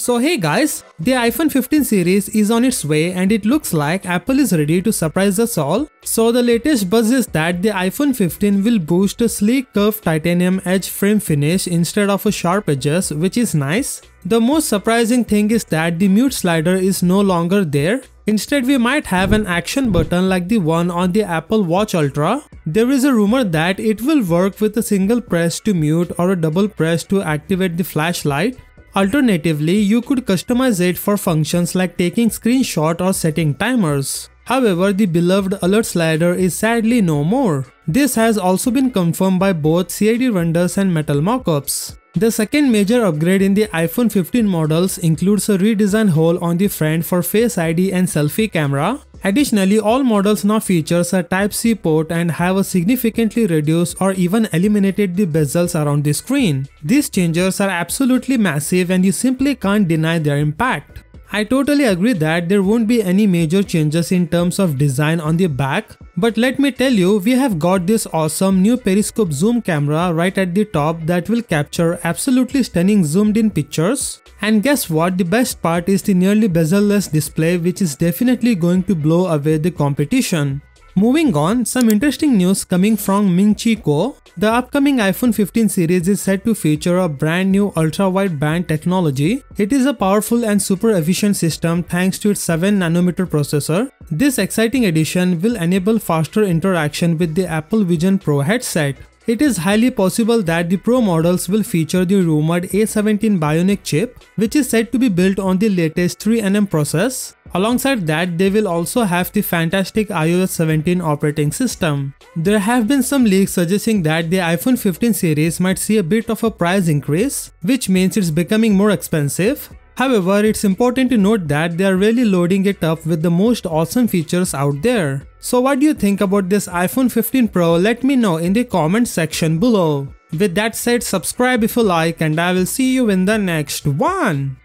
So hey guys, the iPhone 15 series is on its way and it looks like Apple is ready to surprise us all. So the latest buzz is that the iPhone 15 will boost a sleek curved titanium edge frame finish instead of a sharp edges which is nice. The most surprising thing is that the mute slider is no longer there. Instead we might have an action button like the one on the Apple Watch Ultra. There is a rumor that it will work with a single press to mute or a double press to activate the flashlight. Alternatively, you could customize it for functions like taking screenshot or setting timers. However, the beloved alert slider is sadly no more. This has also been confirmed by both CAD renders and metal mockups. The second major upgrade in the iPhone 15 models includes a redesigned hole on the front for Face ID and selfie camera. Additionally, all models now features a Type-C port and have a significantly reduced or even eliminated the bezels around the screen. These changes are absolutely massive and you simply can't deny their impact. I totally agree that there won't be any major changes in terms of design on the back, but let me tell you, we have got this awesome new periscope zoom camera right at the top that will capture absolutely stunning zoomed in pictures. And guess what, the best part is the nearly bezel-less display which is definitely going to blow away the competition. Moving on, some interesting news coming from Ming Chi Kuo. The upcoming iPhone 15 series is set to feature a brand new ultra-wideband technology. It is a powerful and super efficient system thanks to its 7nm processor. This exciting addition will enable faster interaction with the Apple Vision Pro headset. It is highly possible that the Pro models will feature the rumored A17 Bionic chip, which is said to be built on the latest 3nm process. Alongside that, they will also have the fantastic iOS 17 operating system. There have been some leaks suggesting that the iPhone 15 series might see a bit of a price increase, which means it's becoming more expensive. However, it's important to note that they are really loading it up with the most awesome features out there. So what do you think about this iPhone 15 Pro? Let me know in the comment section below. With that said, subscribe if you like and I will see you in the next one.